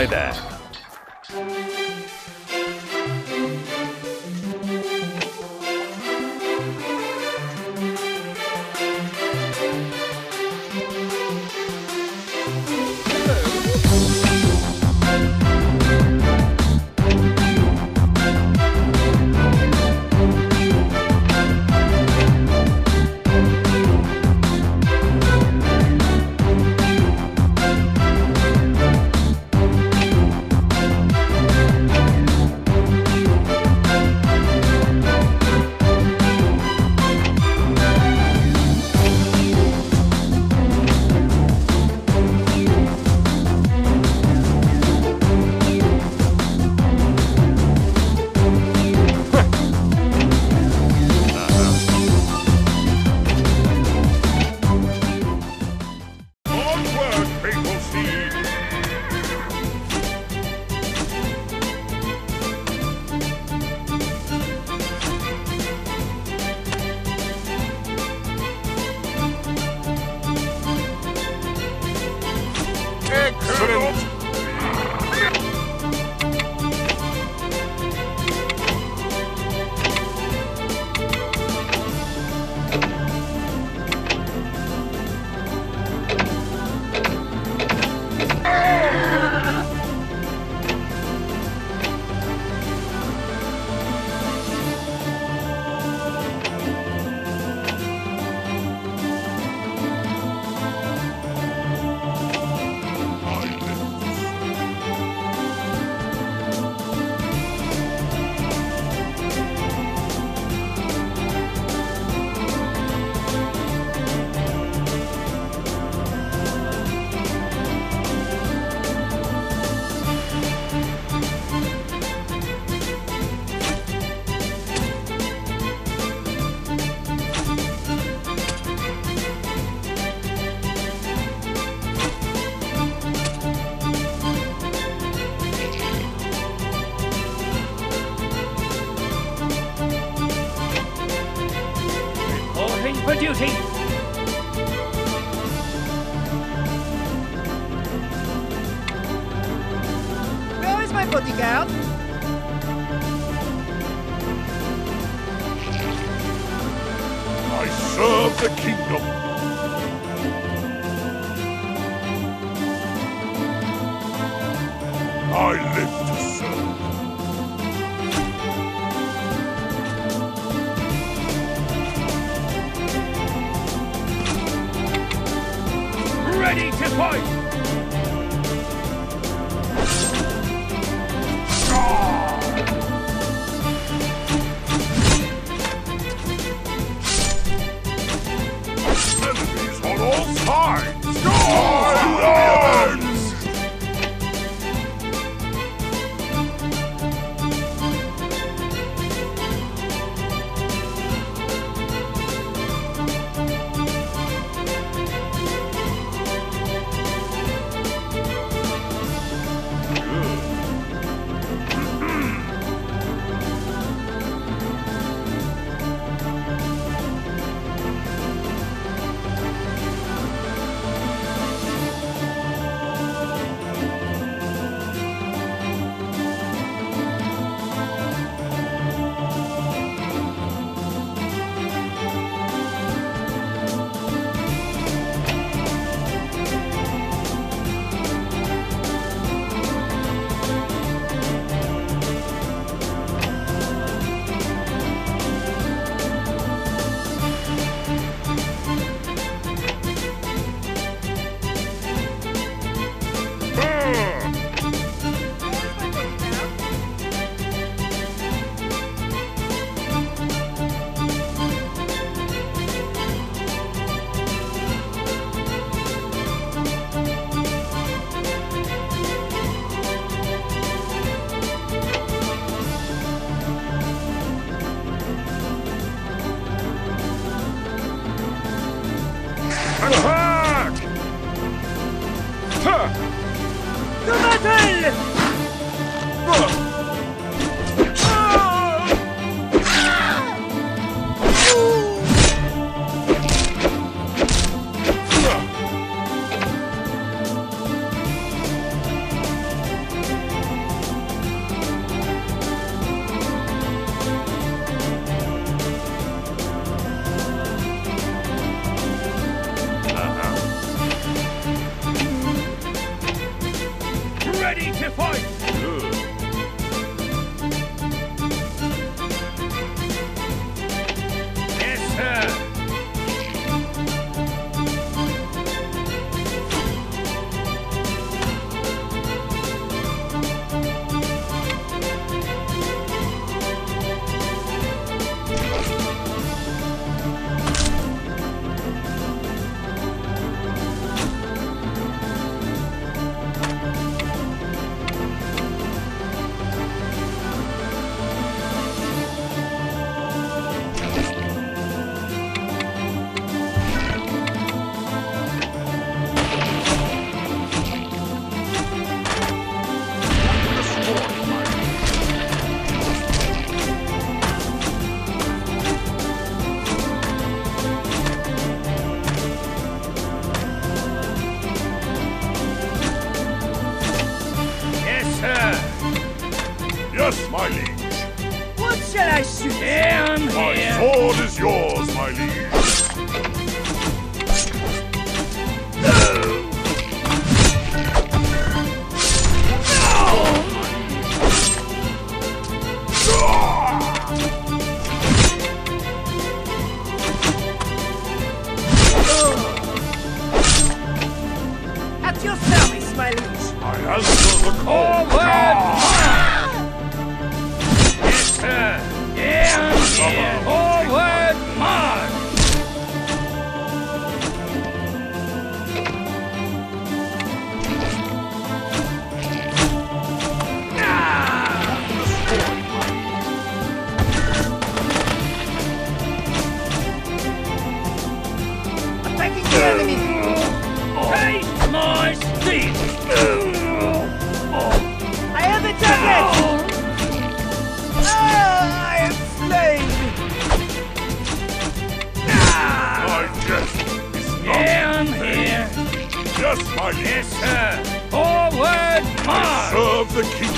Hi there. Ворон. Reporting for duty. Where is my bodyguard? I serve the kingdom! I live shall I shoot? Yeah, I'm My here. sword is yours, my liege. At your service, my liege. I answer the call. Forward Yeah, Liege. Yes, sir. Forward march! Serve the kingdom.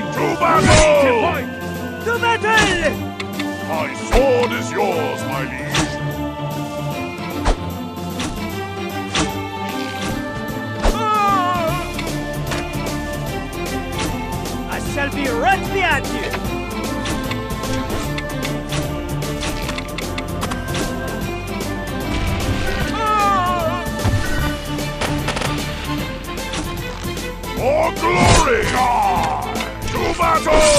To battle! To battle. My sword is yours, my liege. Ah! I shall be right behind you. Battle!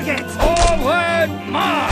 Target. Forward march!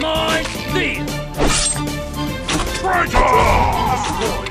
My steel! traitor?